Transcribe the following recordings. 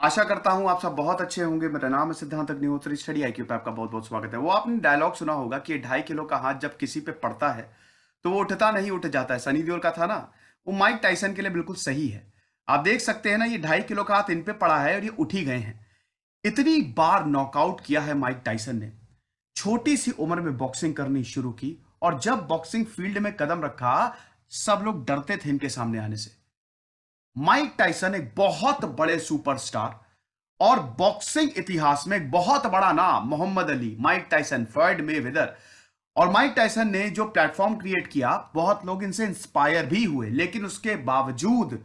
आशा करता हूँ आप सब बहुत अच्छे होंगे। मेरा नाम है सिद्धांत अग्निहोत्री। स्टडी आई पे आपका बहुत बहुत स्वागत है। वो आपने डायलॉग सुना होगा कि ढाई किलो का हाथ जब किसी पे पड़ता है तो वो उठता नहीं, उठ जाता है। सनी देओल का था ना? वो माइक टाइसन के लिए बिल्कुल सही है। आप देख सकते हैं ना, ये ढाई किलो का हाथ इन पे पड़ा है और ये उठ गए हैं। इतनी बार नॉकआउट किया है माइक टाइसन ने। छोटी सी उम्र में बॉक्सिंग करनी शुरू की और जब बॉक्सिंग फ़ील्ड में कदम रखा, सब लोग डरते थे इनके सामने आने से। माइक टाइसन एक बहुत बड़े सुपरस्टार और बॉक्सिंग इतिहास में एक बहुत बड़ा नाम, Muhammad Ali, Mike Tyson Floyd Mayweather और माइक टाइसन ने जो प्लेटफॉर्म क्रिएट किया, बहुत लोग इनसे इंस्पायर भी हुए, लेकिन उसके बावजूद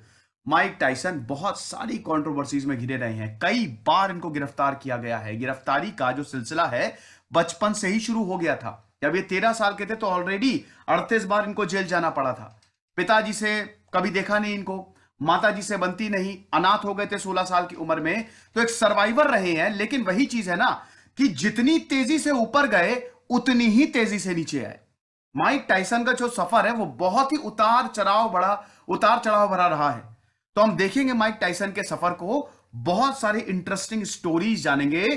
माइक टाइसन बहुत सारी कंट्रोवर्सीज में घिरे रहे हैं। कई बार इनको गिरफ़्तार किया गया है। गिरफ्तारी का जो सिलसिला है, बचपन से ही शुरू हो गया था। जब ये तेरह साल के थे तो ऑलरेडी अड़तीस बार इनको जेल जाना पड़ा था। पिताजी से कभी देखा नहीं इनको। माता जी से बनती नहीं, अनाथ हो गए थे सोलह साल की उम्र में तो एक सर्वाइवर रहे हैं, लेकिन वही चीज़ है ना, कि जितनी तेज़ी से ऊपर गए, उतनी ही तेज़ी से नीचे आए। माइक टाइसन का जो सफ़र है, वो बहुत ही उतार चढ़ाव बड़ा उतार चढ़ाव भरा रहा है। तो हम देखेंगे माइक टाइसन के सफ़र को, बहुत सारी इंटरेस्टिंग स्टोरीज जानेंगे।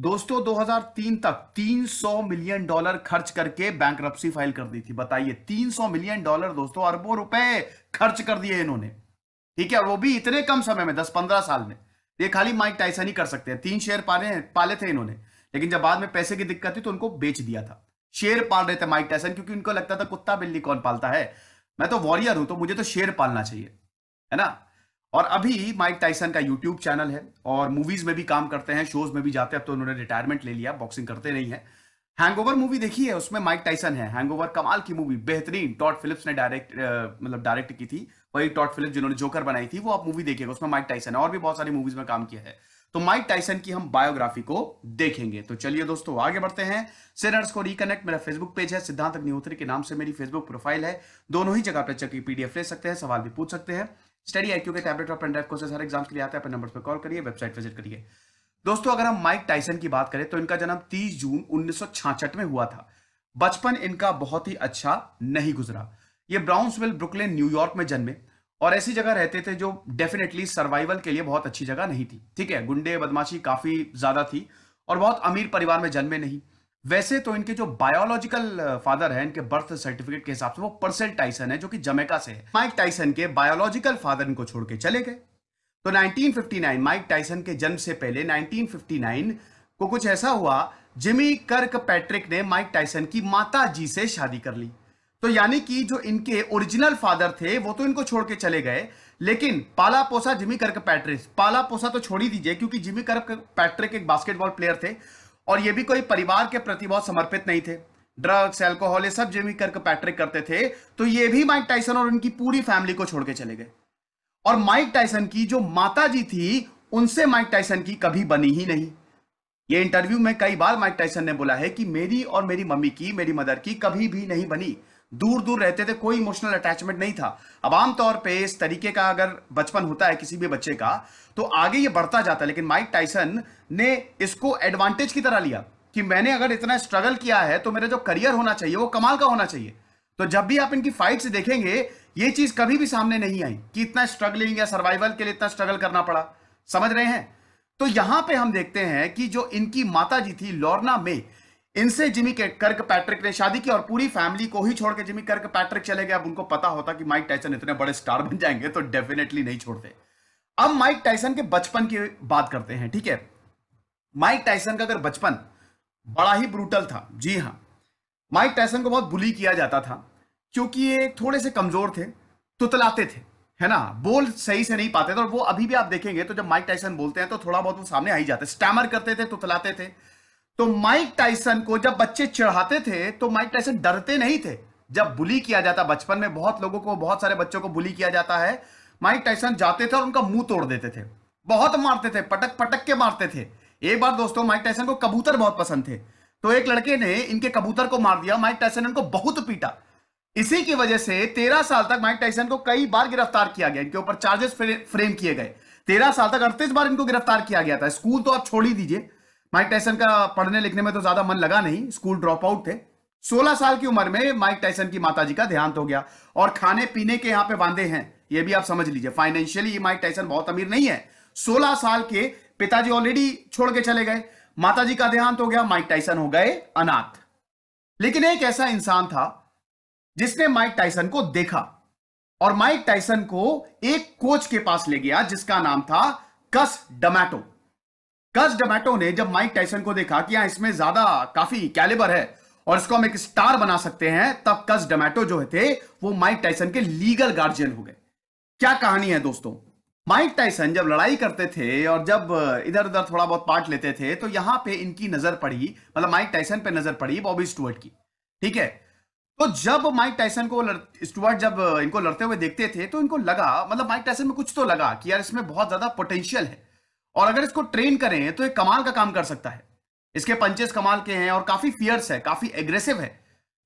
दोस्तों 2003 तक 300 मिलियन डॉलर खर्च करके बैंक फ़ाइल कर दी थी। बताइए 300 मिलियन डॉलर, दोस्तों, अरबों रुपए खर्च कर दिए इन्होंने। ठीक है, वो भी इतने कम समय में दस पंद्रह साल में। ये खाली माइक टाइसन ही कर सकते हैं। तीन शेयर पाले पाले थे इन्होंने। लेकिन जब बाद में पैसे की दिक्कत थी तो उनको बेच दिया था। शेर पाल रहे थे माइक टाइसन क्योंकि उनको लगता था, कुत्ता बिल्ली कौन पालता है? मैं तो वॉरियर हूँ तो मुझे तो शेर पालना चाहिए। है ना? और अभी माइक टाइसन का यूट्यूब चैनल है, और मूवीज़ में भी काम करते हैं शोज़ में भी जाते हैं। अब तो उन्होंने रिटायरमेंट ले लिया बॉक्सिंग करते नहीं है। हैंगओवर मूवी देखी है? उसमें माइक टाइसन है। हैंगओवर कमाल की मूवी बेहतरीन। टॉट फिलिप्स ने डायरेक्ट मतलब डायरेक्ट की थी। वही टॉट फिलिप्स जिन्होंने जोकर बनाई थी, वो आप मूवी देखिएगा। उसमें माइक टाइसन है और भी बहुत सारी मूवीज़ में काम किया है। तो माइक टाइसन की हम बायोग्राफी को देखेंगे। तो चलिए दोस्तों, आगे बढ़ते हैं। सिनर्स को रिकनेक्ट मेरा फेसबुक पेज है। सिद्धांत अग्निहोत्री के नाम से मेरी फेसबुक प्रोफ़ाइल है। दोनों ही जगह पर चक्की पीडीएफ ले सकते हैं, सवाल भी पूछ सकते हैं। स्टडी आईक्यू के टैबलेट और पेनड्राइव कोर्सेज हर एग्ज़ाम के लिए आते हैं। अपने नंबर पर कॉल करिए वेबसाइट विज़िट करिए। दोस्तों, अगर हम माइक टाइसन की बात करें तो इनका जन्म 30 जून उन्नीस में हुआ था। बचपन इनका बहुत ही अच्छा नहीं गुजरा। ये ब्राउन्सविल, ब्रुकलिन न्यूयॉर्क में जन्मे और ऐसी जगह रहते थे जो डेफिनेटली सर्वाइवल के लिए बहुत अच्छी जगह नहीं थी। ठीक है, गुंडे, बदमाशी काफ़ी ज़्यादा थी और बहुत अमीर परिवार में जन्मे नहीं। वैसे तो इनके जो बायोलॉजिकल फादर है, इनके बर्थ सर्टिफिकेट के हिसाब से वो पर्सल टाइसन है, जो कि जमेका से है। माइक टाइसन के बायोलॉजिकल फादर इनको छोड़ के चले गए। तो 1959 माइक टाइसन के जन्म से पहले 1959 को कुछ ऐसा हुआ, जिमी कर्क पैट्रिक ने माइक टाइसन की माता जी से शादी कर ली। तो यानी कि जो इनके ओरिजिनल फादर थे, वो तो इनको छोड़ के चले गए, लेकिन पाला पोसा जिमी कर्क पैट्रिक पाला पोसा तो छोड़ ही दीजिए, क्योंकि जिमी कर्क पैट्रिक एक बास्केटबॉल प्लेयर थे, और ये भी कोई परिवार के प्रति बहुत समर्पित नहीं थे। ड्रग्स एल्कोहल ये सब जिमी कर्क पैट्रिक करते थे तो ये भी माइक टाइसन और उनकी पूरी फैमिली को छोड़ के चले गए। और माइक टाइसन की जो माता जी थी, उनसे माइक टाइसन की कभी बनी ही नहीं। ये इंटरव्यू में कई बार माइक टाइसन ने बोला है कि मेरी और मेरी मम्मी की, मेरी मदर की कभी भी नहीं बनी। दूर दूर रहते थे, कोई इमोशनल अटैचमेंट नहीं था। अब आमतौर पे इस तरीके का अगर बचपन होता है किसी भी बच्चे का तो आगे ये बढ़ता जाता है। लेकिन माइक टाइसन ने इसको एडवांटेज की तरह लिया कि मैंने अगर इतना स्ट्रगल किया है तो मेरा जो करियर होना चाहिए, वो कमाल का होना चाहिए। तो जब भी आप इनकी फाइट से देखेंगे, ये चीज़ कभी भी सामने नहीं आई कि इतना स्ट्रगलिंग या सर्वाइवल के लिए इतना स्ट्रगल करना पड़ा। समझ रहे हैं? तो यहाँ पे हम देखते हैं कि जो इनकी माता जी थी, लॉर्ना में, इनसे जिमी कर्क पैट्रिक ने शादी की और पूरी फैमिली को ही छोड़ के जिमी कर्क पैट्रिक चले गए। अब उनको पता होता कि माइक टाइसन इतने बड़े स्टार बन जाएँगे तो डेफिनेटली नहीं छोड़ते। अब माइक टाइसन के बचपन की बात करते हैं, ठीक है? माइक टाइसन का अगर बचपन बड़ा ही ब्रूटल था, जी हाँ माइक टाइसन को बहुत बुली किया जाता था, क्योंकि ये थोड़े से कमज़ोर थे, तुतलाते थे, है ना? बोल सही से नहीं पाते थे, और वो अभी भी आप देखेंगे तो जब माइक टाइसन बोलते हैं तो थोड़ा बहुत वो सामने आ ही जाते स्टैमर करते थे, तुतलाते थे। तो माइक टाइसन को जब बच्चे चढ़ाते थे तो माइक टाइसन डरते नहीं थे। जब बुली किया जाता, बचपन में बहुत लोगों को, बहुत सारे बच्चों को बुली किया जाता है, माइक टाइसन जाते थे और उनका मुँह तोड़ देते थे। बहुत मारते थे पटक पटक के मारते थे। एक बार दोस्तों, माइक टाइसन को कबूतर बहुत पसंद थे। तो एक लड़के ने इनके कबूतर को मार दिया, माइक टाइसन उनको बहुत पीटा। इसी की वजह से तेरह साल तक माइक टाइसन को कई बार गिरफ़्तार किया गया, इनके ऊपर चार्जेस फ्रेम किए गए। तेरह साल तक अड़तीस बार इनको गिरफ़्तार किया गया था। स्कूल तो आप छोड़ ही दीजिए। माइक टाइसन का पढ़ने लिखने में तो ज़्यादा मन लगा नहीं, स्कूल ड्रॉप आउट थे। सोलह साल की उम्र में माइक टाइसन की माताजी का देहांत हो गया और खाने पीने के यहाँ पे बांधे हैं, ये भी आप समझ लीजिए। फाइनेंशियली माइक टाइसन बहुत अमीर नहीं है। 16 साल के पिताजी ऑलरेडी छोड़ के चले गए। माताजी का देहांत हो गया, माइक टाइसन हो गए, अनाथ। लेकिन एक ऐसा इंसान था, जिसने माइक टाइसन को देखा और माइक टाइसन को एक कोच के पास ले गया, जिसका नाम था कस डमैटो। कस डमैटो ने जब माइक टाइसन को देखा कि यहाँ इसमें ज़्यादा काफ़ी कैलिबर है और इसको हम एक स्टार बना सकते हैं, तब कस डमैटो जो थे, वो माइक टाइसन के लीगल गार्जियन हो गए। क्या कहानी है दोस्तों? माइक टाइसन जब लड़ाई करते थे और जब इधर उधर थोड़ा बहुत पार्ट लेते थे तो यहाँ पे इनकी नज़र पड़ी मतलब माइक टाइसन पे नज़र पड़ी बॉबी स्टुअर्ट की, ठीक है? तो जब माइक टाइसन को स्टुअर्ट जब इनको लड़ते हुए देखते थे तो इनको लगा मतलब माइक टाइसन में कुछ तो लगा कि यार इसमें बहुत ज़्यादा पोटेंशियल है, और अगर इसको ट्रेन करें तो एक कमाल का काम कर सकता है। इसके पंचेस कमाल के हैं और काफ़ी फियर्स है, काफ़ी एग्रेसिव है।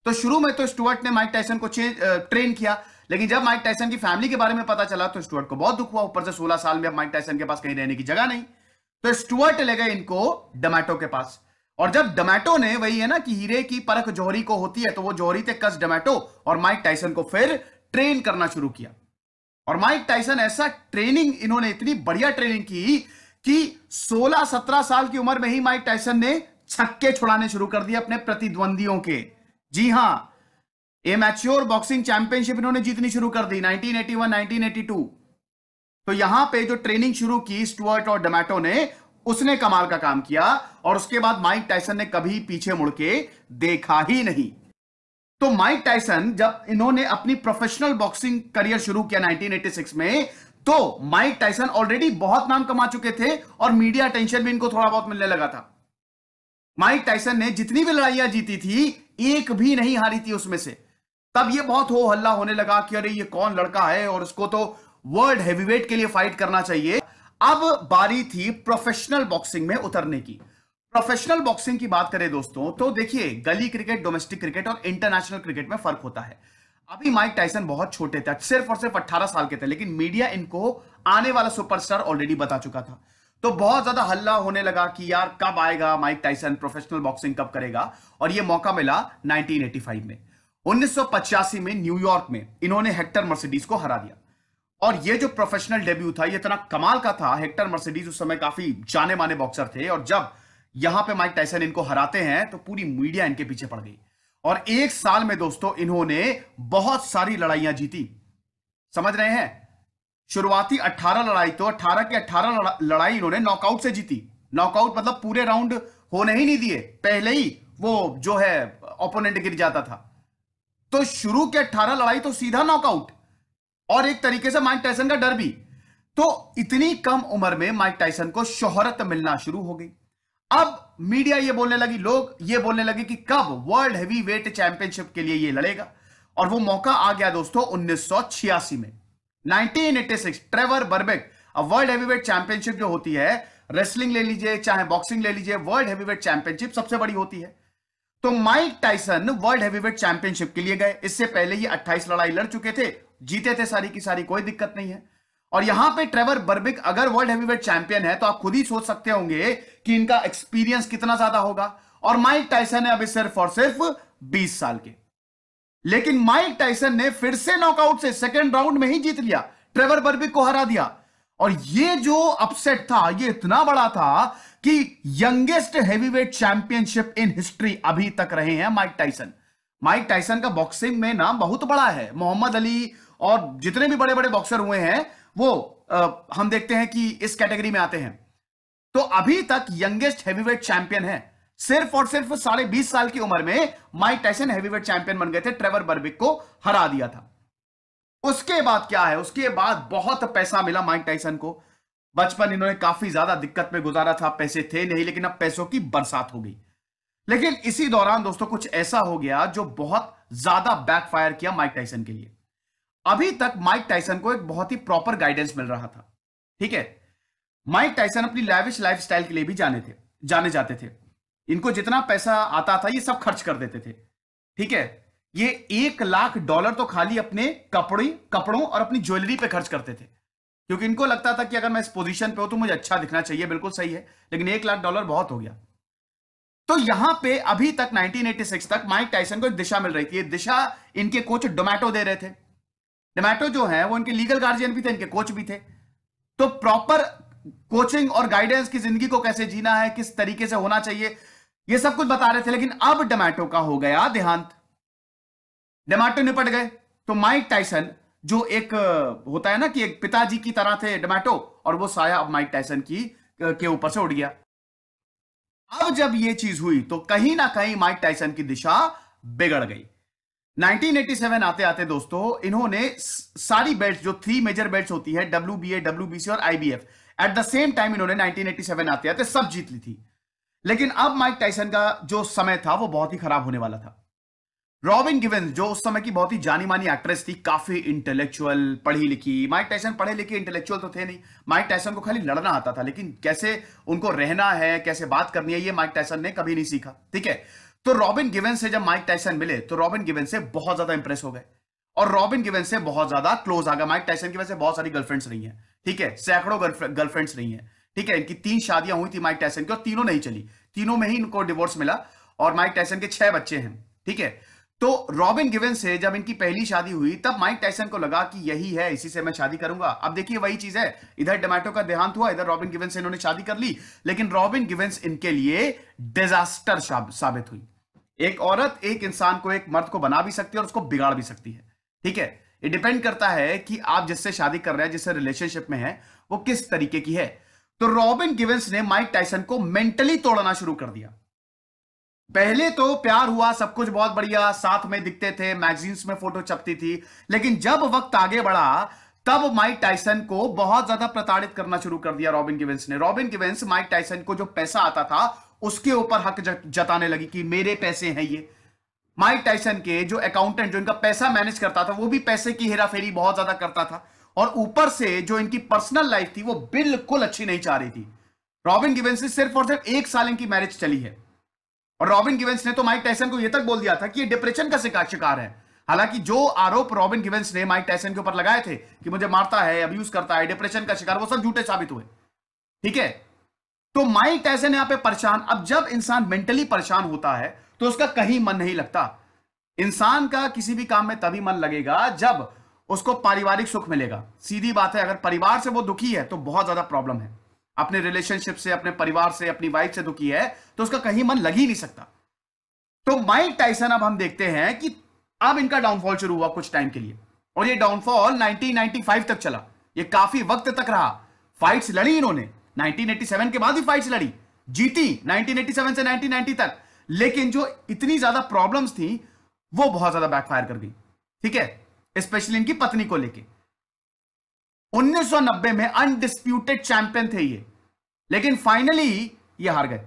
तो शुरू में तो स्टुअर्ट ने माइक टाइसन को ट्रेन किया लेकिन जब माइक टाइसन की फैमिली के बारे में पता चला तो स्टुअर्ट को बहुत दुख हुआ। ऊपर से 16 साल में अब माइक टाइसन के पास कहीं रहने की जगह नहीं। तो स्टुअर्ट ले गए इनको डोमैटो के पास। और जब डोमैटो ने, वही है ना, कि हीरे की परख जोहरी को होती है तो वो जोहरी थे कस डोमैटो और माइक टाइसन को फिर ट्रेन करना शुरू किया। और माइक टाइसन ऐसा ट्रेनिंग, इन्होंने इतनी बढ़िया ट्रेनिंग की कि 16-17 साल की उम्र में ही माइक टाइसन ने छक्के छुड़ाने शुरू कर दिए अपने प्रतिद्वंदियों के। जी हाँ ए मैच्योर बॉक्सिंग चैंपियनशिप इन्होंने जीतनी शुरू कर दी 1981 1982 तो यहाँ पे जो ट्रेनिंग शुरू की स्टुअर्ट और डोमैटो ने, उसने कमाल का काम किया, और उसके बाद माइक टाइसन ने कभी पीछे मुड़ के देखा ही नहीं। तो माइक टाइसन जब इन्होंने अपनी प्रोफेशनल बॉक्सिंग करियर शुरू किया 1986 में तो माइक टाइसन ऑलरेडी बहुत नाम कमा चुके थे, और मीडिया अटेंशन भी इनको थोड़ा बहुत मिलने लगा था। माइक टाइसन ने जितनी भी लड़ाइयाँ जीती थी, एक भी नहीं हारी थी उसमें से। तब ये बहुत हो हल्ला होने लगा कि अरे ये कौन लड़का है और उसको तो वर्ल्ड हैवीवेट के लिए फाइट करना चाहिए। अब बारी थी प्रोफेशनल बॉक्सिंग में उतरने की। प्रोफेशनल बॉक्सिंग की बात करें दोस्तों तो देखिए, गली क्रिकेट, डोमेस्टिक क्रिकेट और इंटरनेशनल क्रिकेट में फ़र्क होता है। अभी माइक टाइसन बहुत छोटे थे, सिर्फ़ और सिर्फ़ 18 साल के थे, लेकिन मीडिया इनको आने वाला सुपरस्टार ऑलरेडी बता चुका था। तो बहुत ज़्यादा हल्ला होने लगा कि यार कब आएगा माइक टाइसन, प्रोफेशनल बॉक्सिंग कब करेगा? और यह मौका मिला 1985 में। 1985 में न्यूयॉर्क में इन्होंने हेक्टर मर्सिडीज को हरा दिया। और ये जो प्रोफेशनल डेब्यू था, ये इतना कमाल का था। हेक्टर मर्सिडीज उस समय काफ़ी जाने माने बॉक्सर थे और जब यहाँ पे माइक टाइसन इनको हराते हैं तो पूरी मीडिया इनके पीछे पड़ गई। और एक साल में दोस्तों, इन्होंने बहुत सारी लड़ाइयाँ जीती। समझ रहे हैं? शुरुआती 18 लड़ाई तो 18 के 18 लड़ाई इन्होंने नॉकआउट से जीती। नॉकआउट मतलब पूरे राउंड होने ही नहीं दिए। पहले ही वो जो है ओपोनेंट गिर जाता था। तो शुरू के 18 लड़ाई तो सीधा नॉकआउट और एक तरीके से माइक टाइसन का डर भी। तो इतनी कम उम्र में माइक टाइसन को शोहरत मिलना शुरू हो गई। अब मीडिया ये बोलने लगी, लोग ये बोलने लगे कि कब वर्ल्ड हैवी वेट चैंपियनशिप के लिए ये लड़ेगा। और वो मौका आ गया दोस्तों 1986 में। 1986 ट्रेवर बर्बेक। अब वर्ल्ड हैवीवेट चैंपियनशिप जो होती है, रेसलिंग ले लीजिए, चाहे बॉक्सिंग ले लीजिए, वर्ल्ड हैवीवेट चैंपियनशिप सबसे बड़ी होती है। तो Mike Tyson world heavyweight championship के लिए गए। इससे पहले ये 28 लड़ाई लड़ चुके थे। जीते थे सारी की सारी, कोई दिक्कत नहीं है। और यहाँ पे ट्रेवर बर्बिक अगर वर्ल्ड हैवीवेट चैंपियन है तो आप खुद ही सोच सकते होंगे कि इनका एक्सपीरियंस कितना ज़्यादा होगा। और माइक टाइसन है अभी सिर्फ़ और सिर्फ़ 20 साल के। लेकिन माइक टाइसन ने फिर से नॉकआउट से सेकेंड राउंड में ही जीत लिया। ट्रेवर बर्बिक को हरा दिया। और ये जो अपसेट था, ये इतना बड़ा था कि youngest heavyweight championship in history अभी तक रहे हैं माइक टाइसन। माइक टाइसन का बॉक्सिंग में नाम बहुत बड़ा है। मोहम्मद अली और जितने भी बड़े बड़े बॉक्सर हुए हैं वो आ, हम देखते हैं कि इस कैटेगरी में आते हैं। तो अभी तक यंगेस्ट हैवीवेट चैंपियन है। सिर्फ़ और सिर्फ़ साढ़े बीस साल की उम्र में माइक टाइसन हैवीवेट चैंपियन बन गए थे ट्रेवर बर्बिक को हरा दिया था। उसके बाद क्या है? उसके बाद बहुत पैसा मिला माइक टाइसन को। बचपन इन्होंने काफ़ी ज़्यादा दिक्कत में गुजारा था, पैसे थे नहीं, लेकिन अब पैसों की बरसात हो गई। लेकिन इसी दौरान दोस्तों, कुछ ऐसा हो गया जो बहुत ज़्यादा बैकफायर किया माइक टाइसन के लिए। अभी तक माइक टाइसन को एक बहुत ही प्रॉपर गाइडेंस मिल रहा था। ठीक है? माइक टाइसन अपनी लैविश लाइफस्टाइल के लिए भी जाने थे, जाने जाते थे। इनको जितना पैसा आता था, ये सब खर्च कर देते थे। ठीक है? ये एक लाख डॉलर तो खाली अपने कपड़े, कपड़ों और अपनी ज्वेलरी पे खर्च करते थे। क्योंकि इनको लगता था कि अगर मैं इस पोजीशन पे हूँ तो मुझे अच्छा दिखना चाहिए, बिल्कुल सही है, लेकिन एक लाख डॉलर बहुत हो गया। तो यहाँ पे अभी तक 1986 तक माइक टाइसन को एक दिशा मिल रही थी। दिशा इनके कोच डोमैटो दे रहे थे। डोमैटो जो है, वो इनके लीगल गार्जियन भी थे, इनके कोच भी थे। तो प्रॉपर कोचिंग और गाइडेंस की ज़िंदगी को कैसे जीना है, किस तरीके से होना चाहिए, ये सब कुछ बता रहे थे, लेकिन अब डोमैटो का हो गया देहांत। डोमैटो निपट गए। तो माइक टाइसन जो एक होता है ना कि एक पिताजी की तरह थे डोमैटो और वो साया अब माइक टाइसन की के ऊपर से उड़ गया। अब जब ये चीज़ हुई तो कहीं ना कहीं माइक टाइसन की दिशा बिगड़ गई। 1987 आते आते दोस्तों, इन्होंने सारी बेल्ट जो थ्री मेजर बेल्ट होती है W B A B C और IBF at the same time इन्होंने 1987 आते आते सब जीत ली थी। लेकिन अब माइक टाइसन का जो समय था, वो बहुत ही खराब होने वाला था। रॉबिन गिवेंस, जो उस समय की बहुत ही जानी मानी एक्ट्रेस थी, काफ़ी इंटेलेक्चुअल पढ़ी लिखी माइक टाइसन पढ़े लिखे इंटेलेक्चुअल तो थे नहीं। माइक टाइसन को खाली लड़ना आता था, लेकिन कैसे उनको रहना है, कैसे बात करनी है, ये माइक टाइसन ने कभी नहीं सीखा, ठीक है? तो रॉबिन गिवेन से जब माइक टाइसन मिले तो रॉबिन गिवेन से बहुत ज़्यादा इंप्रेस हो गए। और रॉबिन गिवेन से बहुत ज़्यादा क्लोज आ गया माइक टाइसन की वजह से बहुत सारी गर्लफ्रेंड्स रही है, ठीक है? सैकड़ों गर्लफ्रेंड्स रही है, ठीक है? इनकी तीन शादियाँ हुई थी माइक टाइसन की और तीनों नहीं चली। तीनों में ही इनको डिवोर्स मिला और माइक टाइसन के छह बच्चे हैं, ठीक है? तो रॉबिन गिवन से जब इनकी पहली शादी हुई, तब माइक टाइसन को लगा कि यही है, इसी से मैं शादी करूँगा। अब देखिए, वही चीज़ है। इधर टमाटो का देहांत हुआ, इधर रॉबिन गिवन से इन्होंने शादी कर ली, लेकिन रॉबिन गिवेंस इनके लिए डिजास्टर साबित हुई। एक औरत एक इंसान को, एक मर्द को बना भी सकती है और उसको बिगाड़ भी सकती है। ठीक है? ये डिपेंड करता है कि आप जिससे शादी कर रहे हैं, जिससे रिलेशनशिप में है, वो किस तरीके की है। तो रॉबिन गिवेंस ने माइक टाइसन को मेंटली तोड़ना शुरू कर दिया। पहले तो प्यार हुआ, सब कुछ बहुत बढ़िया, साथ में दिखते थे मैगजीन्स में फ़ोटो छपती थी, लेकिन जब वक्त आगे बढ़ा, तब माइक टाइसन को बहुत ज़्यादा प्रताड़ित करना शुरू कर दिया रॉबिन गिवेंस ने। रॉबिन गिवेंस माइक टाइसन को जो पैसा आता था, उसके ऊपर हक जताने लगी कि मेरे पैसे हैं ये। माइक टाइसन के जो अकाउंटेंट जो इनका पैसा मैनेज करता था, वो भी पैसे की हेराफेरी बहुत ज़्यादा करता था। और ऊपर से जो इनकी पर्सनल लाइफ थी, वो बिल्कुल अच्छी नहीं चाह रही थी। रॉबिन गिवेंस सिर्फ़ और सिर्फ़ एक साल इनकी मैरिज चली है। और रॉबिन गिवेंस ने तो माइक टाइसन को यह तक बोल दिया था कि ये डिप्रेशन का शिकार है। हालाँकि जो आरोप रॉबिन गिवेंस ने माइक टाइसन के ऊपर लगाए थे कि मुझे मारता है अब्यूज करता है डिप्रेशन का शिकार, वो सब झूठे साबित हुए। ठीक है? तो माइक टाइसन यहाँ पे परेशान। अब जब इंसान मेंटली परेशान होता है तो उसका कहीं मन नहीं लगता। इंसान का किसी भी काम में तभी मन लगेगा जब उसको पारिवारिक सुख मिलेगा। सीधी बात है, अगर परिवार से वो दुखी है तो बहुत ज़्यादा प्रॉब्लम है। अपने रिलेशनशिप से, अपने परिवार से, अपनी वाइफ से दुखी है तो उसका कहीं मन लग ही नहीं सकता। तो माइक टाइसन अब हम देखते हैं कि अब इनका डाउनफॉल शुरू हुआ कुछ टाइम के लिए। और ये डाउनफॉल 1995 तक चला। ये काफ़ी वक्त तक रहा। फाइट्स लड़ी इन्होंने। 1987 के बाद भी फाइट्स लड़ी। जीती 1987 से 1990 तक। लेकिन जो इतनी ज़्यादा प्रॉब्लम्स थी, वो बहुत ज़्यादा बैकफायर कर गई। ठीक है? स्पेशली इनकी पत्नी को लेके। 1990 में अनडिस्प्यूटेड चैंपियन थे ये। लेकिन फाइनली ये हार गए।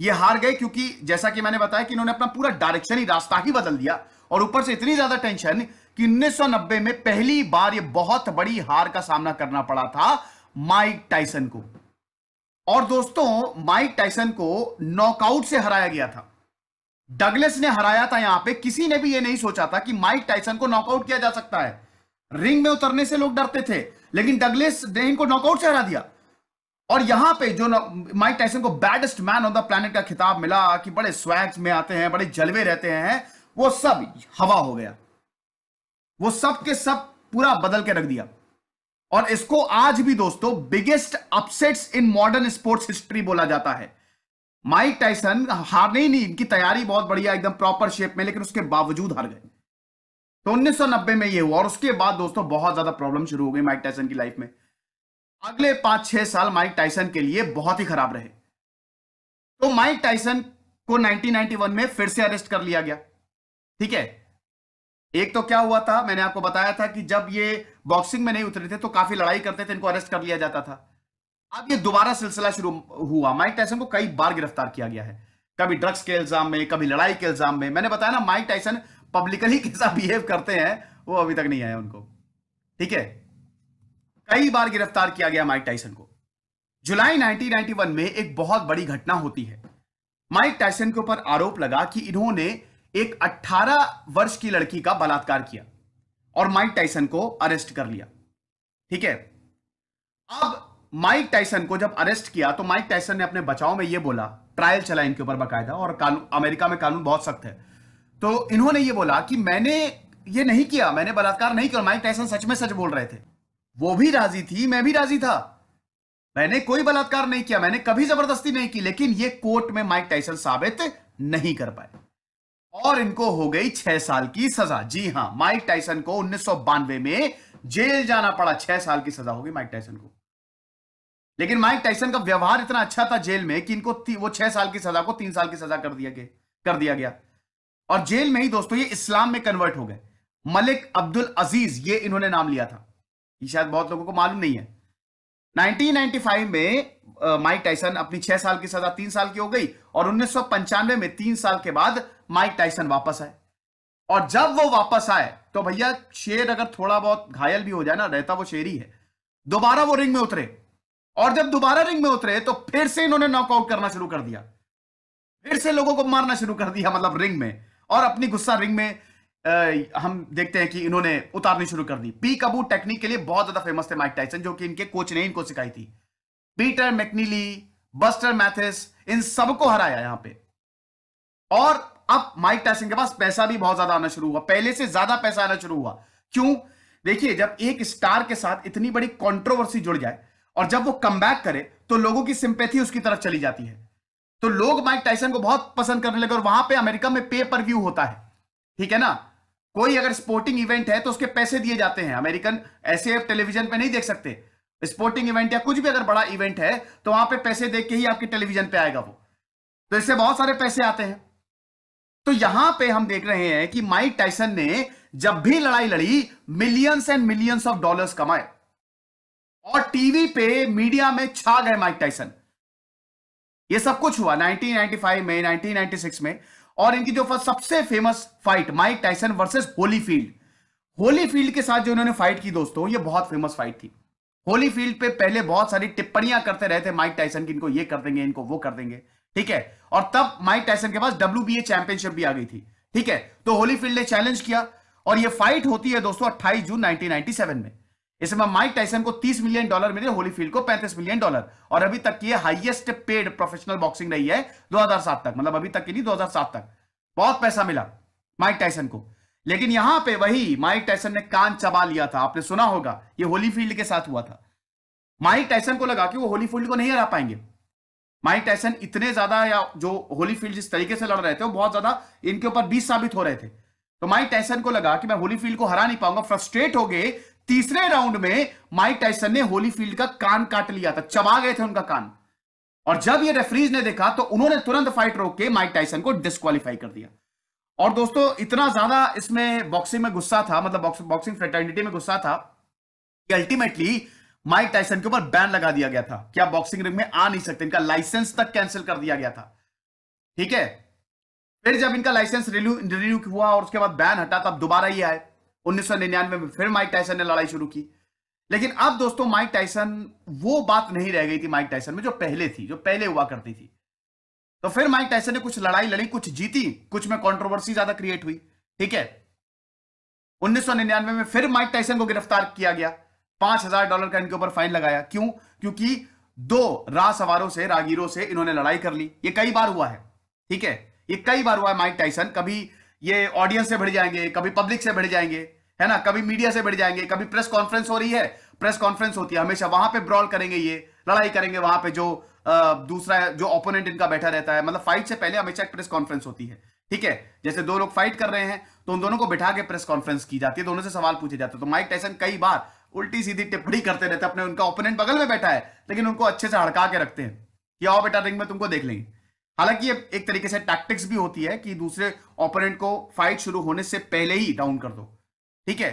ये हार गए क्योंकि जैसा कि मैंने बताया कि इन्होंने अपना पूरा डायरेक्शन ही, रास्ता ही बदल दिया। और ऊपर से इतनी ज़्यादा टेंशन कि 1990 में पहली बार ये बहुत बड़ी हार का सामना करना पड़ा था माइक टाइसन को। और दोस्तों माइक टाइसन को नॉकआउट से हराया गया था। डगलेस ने हराया था यहाँ पे। किसी ने भी ये नहीं सोचा था कि माइक टाइसन को नॉकआउट किया जा सकता है। रिंग में उतरने से लोग डरते थे, लेकिन डगलेस ने इनको नॉकआउट से हरा दिया। और यहाँ पे जो माइक टाइसन को baddest man on the planet का खिताब मिला कि बड़े स्वैग्स में आते हैं, बड़े जलवे रहते हैं, वो सब हवा हो गया। वो सब के सब पूरा बदल के रख दिया। और इसको आज भी दोस्तों biggest upsets in modern sports history बोला जाता है। माइक टाइसन हारने ही नहीं, इनकी तैयारी बहुत बढ़िया, एकदम प्रॉपर शेप में, लेकिन उसके बावजूद हार गए। तो 1990 में ये हुआ, और उसके बाद दोस्तों बहुत ज़्यादा प्रॉब्लम शुरू हो गई माइक टाइसन की लाइफ में। अगले पाँच, छह साल माइक टाइसन के लिए बहुत ही खराब रहे। तो माइक टाइसन को 1991 में फिर से अरेस्ट कर लिया गया। ठीक है? एक तो क्या हुआ था, मैंने आपको बताया था कि जब ये बॉक्सिंग में नहीं उतरे थे तो काफ़ी लड़ाई करते थे, इनको अरेस्ट कर लिया जाता था। अब ये दोबारा सिलसिला शुरू हुआ। माइक टाइसन को कई बार गिरफ़्तार किया गया है। कभी ड्रग्स के इल्ज़ाम में, कभी लड़ाई के इल्ज़ाम में। मैंने बताया ना, माइक टाइसन पब्लिकली कैसा बिहेव करते हैं, वो अभी तक नहीं आया उनको। ठीक है? कई बार गिरफ़्तार किया गया माइक टाइसन को। जुलाई 1991 में एक बहुत बड़ी घटना होती है। माइक टाइसन के ऊपर आरोप लगा कि इन्होंने एक 18 वर्ष की लड़की का बलात्कार किया और माइक टाइसन को अरेस्ट कर लिया। ठीक है? अब माइक टाइसन को जब अरेस्ट किया तो माइक टाइसन ने अपने बचाव में यह बोला, ट्रायल चला इनके ऊपर बकायदा और अमेरिका में कानून बहुत सख्त है। तो इन्होंने ये बोला कि मैंने ये नहीं किया, मैंने बलात्कार नहीं किया माइक टाइसन सच में सच बोल रहे थे। वो भी राज़ी थी, मैं भी राज़ी था। मैंने कोई बलात्कार नहीं किया, मैंने कभी ज़बरदस्ती नहीं की, लेकिन ये कोर्ट में माइक टाइसन साबित नहीं कर पाए। और इनको हो गई छह साल की सजा। जी हाँ, माइक टाइसन को उन्नीस सौ बानवे में जेल जाना पड़ा। छह साल की सजा होगी माइक टाइसन को। लेकिन माइक टाइसन का व्यवहार इतना अच्छा था जेल में कि इनको वो छह साल की सजा को तीन साल की सजा कर दिया गया, कर दिया गया। और जेल में ही दोस्तों, ये इस्लाम में कन्वर्ट हो गए। मलिक अब्दुल अज़ीज़, ये इन्होंने नाम लिया था। ये शायद बहुत लोगों को मालूम नहीं है। 1995 में माइक टाइसन अपनी छह साल की सजा तीन साल की हो गई और उन्नीस में तीन साल के बाद माइक टाइसन वापस आए। और जब वो वापस आए तो भैया शेर अगर थोड़ा बहुत घायल भी हो जाए ना, रहता वो शेर ही है। दोबारा वो रिंग में उतरे। और जब दोबारा रिंग में उतरे तो फिर से इन्होंने नॉकआउट करना शुरू कर दिया। फिर से लोगों को मारना शुरू कर दिया मतलब रिंग में। और अपनी गुस्सा रिंग में हम देखते हैं कि इन्होंने उतारनी शुरू कर दी। पी कबू टेक्निक के लिए बहुत ज़्यादा फ़ेमस थे माइक टाइसन जो कि इनके कोच ने इनको सिखाई थी। पीटर मैकनीली बस्टर मैथिस इन सबको हराया यहाँ पे। और अब माइक टाइसन के पास पैसा भी बहुत ज़्यादा आना शुरू हुआ। पहले से ज़्यादा पैसा आना शुरू हुआ। क्यों? देखिए, जब एक स्टार के साथ इतनी बड़ी कंट्रोवर्सी जुड़ जाए और जब वो कम करे तो लोगों की सिंपैथी उसकी तरफ़ चली जाती है। तो लोग माइक टाइसन को बहुत पसंद करने लगे और वहाँ पे अमेरिका में पे पर व्यू होता है। ठीक है ना? कोई अगर स्पोर्टिंग इवेंट है तो उसके पैसे दिए जाते हैं। अमेरिकन ऐसे टेलीविज़न पे नहीं देख सकते। स्पोर्टिंग इवेंट या कुछ भी अगर बड़ा इवेंट है तो वहाँ पे पैसे देख के ही आपके टेलीविज़न पे आएगा वो। तो इससे बहुत सारे पैसे आते हैं। तो यहाँ पे हम देख रहे हैं कि माइक टाइसन ने जब भी लड़ाई लड़ी millions and millions of dollars कमाए। और टीवी पे मीडिया में छा गए माइक टाइसन ये सब कुछ हुआ 1995 में 1996 में। और इनकी जो सबसे famous fight Mike Tyson versus Holyfield Holyfield के साथ जो इन्होंने फाइट की दोस्तों, ये बहुत फ़ेमस फाइट थी। होली फ़ील्ड पे पहले बहुत सारी टिप्पणियाँ करते रहे थे माइक टाइसन की, इनको ये कर देंगे, इनको वो कर देंगे। ठीक है? और तब माइक टाइसन के पास डब्ल्यूबीए चैंपियनशिप भी आ गई थी। ठीक है? तो होली फ़ील्ड ने चैलेंज किया और ये फाइट होती है दोस्तों 28 जून 1997 में। इसमें माइक टाइसन को 30 मिलियन डॉलर मिले होलीफील्ड को 35 मिलियन डॉलर। और अभी तक की हाईएस्ट पेड प्रोफेशनल बॉक्सिंग रही है 2007 तक। मतलब अभी तक की नहीं 2007 तक। बहुत पैसा मिला माइक टाइसन को। लेकिन यहाँ पे वही माइक टाइसन ने कान चबा लिया था। आपने सुना होगा, ये होलीफील्ड के साथ हुआ था। माइक टाइसन को लगा कि वो होलीफील्ड को नहीं हरा पाएँगे। माइक टाइसन इतने ज़्यादा या जो होलीफील्ड जिस तरीके से लड़ रहे थे, वो बहुत ज़्यादा इनके ऊपर बीस साबित हो रहे थे। तो माइक टाइसन को लगा कि मैं होलीफील्ड को हरा नहीं पाऊँगा, फ्रस्ट्रेट हो गए तीसरे राउंड में माइक टाइसन ने होली फ़ील्ड का कान काट लिया था, चबा गए थे उनका कान। और जब ये रेफरीज ने देखा तो उन्होंने तुरंत फाइट रोक के माइक टाइसन को डिस्कालीफाई कर दिया। और दोस्तों, इतना ज़्यादा इसमें बॉक्सिंग में गुस्सा था मतलब बॉक्सिंग फ्रेटर्निटी में गुस्सा था, कि अल्टीमेटली माइक टाइसन के ऊपर बैन लगा दिया गया था कि आप बॉक्सिंग रिंग में आ नहीं सकते। इनका लाइसेंस तक कैंसिल कर दिया गया था। ठीक है? फिर जब इनका लाइसेंस रिन्यू हुआ और उसके बाद बैन हटा, तब दोबारा ही आए। 1999 में फिर माइक टाइसन ने लड़ाई शुरू की। लेकिन अब दोस्तों माइक टाइसन वो बात नहीं रह गई थी माइक टाइसन में, जो पहले थी, जो पहले हुआ करती थी। तो फिर माइक टाइसन ने कुछ लड़ाई लड़ी, कुछ जीती, कुछ में कंट्रोवर्सी ज़्यादा क्रिएट हुई, ठीक है? 1999 में फिर माइक टाइसन को गिरफ़्तार किया गया। पाँच हज़ार डॉलर का इनके ऊपर फाइन लगाया। क्यों? क्योंकि दो राह सवारों से, रागीरों से इन्होंने लड़ाई कर ली। ये कई बार हुआ है, ठीक है? ये कई बार हुआ है माइक टाइसन कभी ये ऑडियंस से भिड़ जाएँगे, कभी पब्लिक से भिड़ जाएँगे। है ना? कभी मीडिया से भिड़ जाएँगे कभी प्रेस कॉन्फ्रेंस हो रही है प्रेस कॉन्फ्रेंस होती है हमेशा वहाँ पे ब्रॉल करेंगे ये लड़ाई करेंगे वहाँ पे जो आ, दूसरा जो ओपोनेंट इनका बैठा रहता है मतलब फाइट से पहले हमेशा एक प्रेस कॉन्फ्रेंस होती है ठीक है? जैसे दो लोग फाइट कर रहे हैं तो उन दोनों को बैठा के प्रेस कॉन्फ्रेंस की जाती है दोनों से सवाल पूछे जाते हैं। तो माइक टाइसन कई बार उल्टी सीधी टिप्पणी करते रहते अपने उनका ओपोनेंट बगल में बैठा है लेकिन उनको अच्छे से हड़का के रखते हैं कि आओ बेटा रिंग में तुमको देख लेंगे। हालाँकि ये एक तरीके से टैक्टिक्स भी होती है कि दूसरे ओपोनेंट को फाइट शुरू होने से पहले ही डाउन कर दो। ठीक है?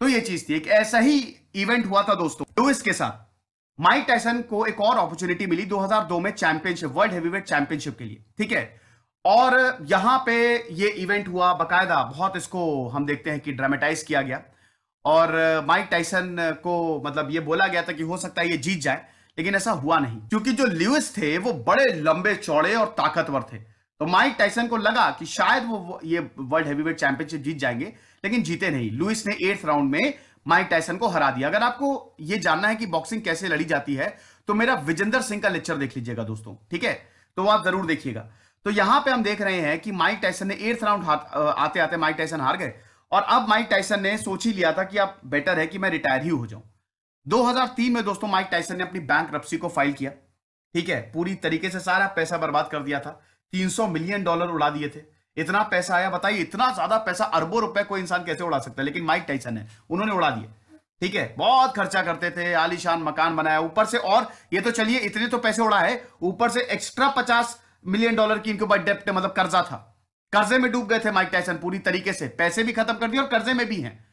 तो ये चीज़ थी। एक ऐसा ही इवेंट हुआ था दोस्तों लुइस के साथ। माइक टाइसन को एक और अपॉर्चुनिटी मिली 2002 में चैंपियनशिप वर्ल्ड हेवीवेट चैंपियनशिप के लिए। ठीक है? और यहाँ पे ये इवेंट हुआ बकायदा, बहुत इसको हम देखते हैं कि ड्रामेटाइज किया गया। और माइक टाइसन को मतलब ये बोला गया था कि हो सकता है ये जीत जाए, लेकिन ऐसा हुआ नहीं। क्योंकि जो ल्यूइस थे, वो बड़े लंबे, चौड़े और ताकतवर थे। तो माइक टाइसन को लगा कि शायद वो ये वर्ल्ड हैवीवेट चैंपियनशिप जीत जाएँगे, लेकिन जीते नहीं। लुइस ने एट्थ राउंड में माइक टाइसन को हरा दिया। अगर आपको ये जानना है कि बॉक्सिंग कैसे लड़ी जाती है तो मेरा विजेंदर सिंह का लेक्चर देख लीजिएगा दोस्तों, ठीक है? तो वो आप ज़रूर देखिएगा। तो यहाँ पे हम देख रहे हैं कि माइक टाइसन ने एट्थ राउंड आते आते माइक टाइसन हार गए, और अब माइक टाइसन ने सोच ही लिया था कि अब बेटर है कि मैं रिटायर ही हो जाऊँ। 2003 में दोस्तों माइक टाइसन ने अपनी बैंक रप्सी को फ़ाइल किया, ठीक है? पूरी तरीके से सारा पैसा बर्बाद कर दिया था। 300 मिलियन डॉलर उड़ा दिए थे। इतना पैसा आया, बताइए, इतना ज़्यादा पैसा अरबों रुपए कोई इंसान कैसे उड़ा सकता है? लेकिन माइक टाइसन है, उन्होंने उड़ा दिए। ठीक है, बहुत खर्चा करते थे, आलिशान मकान बनाया, ऊपर से और, ये तो चलिए, इतने तो पैसे उड़ा है, ऊपर से एक्स्ट्रा पचास मिलियन डॉलर की इनके ऊपर डेप्ट मतलब कर्जा था। कर्जे में डूब गए थे माइक टाइसन पूरी तरीके से, पैसे भी खत्म कर दिए और कर्जे में भी हैं।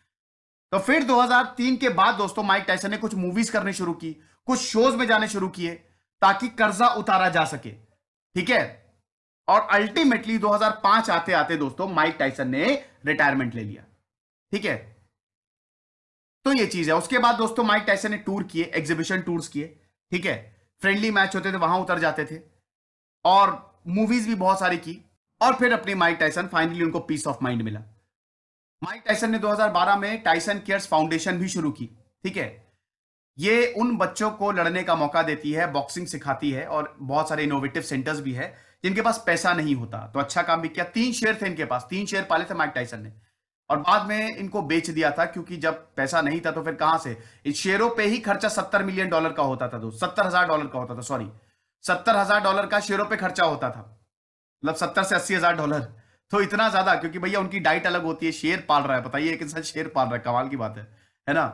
तो फिर 2003 के बाद दोस्तों, माइक टाइसन ने कुछ मूवीज़ करनी शुरू की, कुछ शोज़ में जाने शुरू किए, ताकि कर्जा उतारा जा सके। ठीक है और अल्टीमेटली 2005 आते आते दोस्तों माइक टाइसन ने रिटायरमेंट ले लिया। ठीक है? तो ये चीज़ है। उसके बाद दोस्तों माइक टाइसन ने टूर किए एग्जीबिशन टूर्स किए। ठीक है? फ्रेंडली मैच होते थे, वहाँ उतर जाते थे। और मूवीज़ भी बहुत सारी की। और फिर अपनी माइक टाइसन फाइनली उनको पीस ऑफ़ माइंड मिला। माइक टाइसन ने 2012 में टाइसन केयर्स फाउंडेशन भी शुरू की। ठीक है? ये उन बच्चों को लड़ने का मौका देती है बॉक्सिंग सिखाती है और बहुत सारे इनोवेटिव सेंटर्स भी है। जिनके पास पैसा नहीं होता। तो अच्छा काम भी किया। तीन शेयर थे इनके पास। तीन शेयर पाले थे माइक टाइसन ने। और बाद में इनको बेच दिया था क्योंकि जब पैसा नहीं था तो फिर कहाँ से? इन शेयरों पे ही खर्चा सत्तर मिलियन डॉलर का होता था दोस्त। सत्तर हज़ार डॉलर का होता था, सॉरी। सत्तर हज़ार डॉलर का शेयरों पे खर्चा होता था। मतलब सत्तर से अस्सी हज़ार डॉलर। तो इतना ज़्यादा, क्योंकि भैया उनकी डाइट अलग होती है, शेयर पाल रहा है। बताइए, एक इंसान शेयर पाल रहा है। कमाल की बात है। है ना?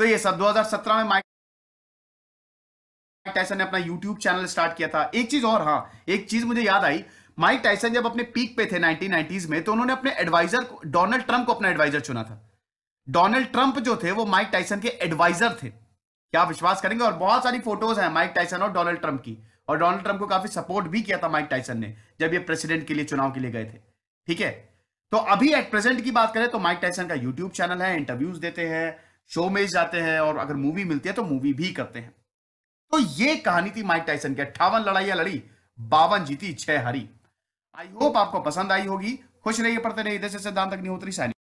तो ये सब 2017 में माइक टाइसन ने अपना यूट्यूब चैनल स्टार्ट किया था। एक चीज़ और हाँ एक चीज़ मुझे याद आई। माइक टाइसन जब अपने पीक पे थे 1990s में तो उन्होंने अपने एडवाइजर डोनाल्ड ट्रंप को अपना एडवाइजर चुना था। डोनाल्ड ट्रंप जो थे, वो माइक टाइसन के एडवाइजर थे। क्या विश्वास करेंगे? और बहुत सारी फ़ोटोज़ हैं माइक टाइसन और डोनाल्ड ट्रंप की। और डोनाल्ड ट्रंप को काफ़ी सपोर्ट भी किया था माइक टाइसन ने, जब ये प्रेसिडेंट के लिए, चुनाव के लिए गए थे। ठीक है? तो अभी एट प्रेजेंट की बात करें तो माइक टाइसन का यूट्यूब चैनल है इंटरव्यूज़ देते हैं शो में जाते हैं, और अगर मूवी मिलती है तो मूवी भी करते हैं। तो ये कहानी थी माइक टाइसन की। अट्ठावन लड़ाइया लड़ी, बावन जीती, छह हरी। आई होप आपको पसंद आई होगी। खुश रहिए, पढ़ते रहिए। इधर से सिद्धांत अग्निहोत्री सैनिक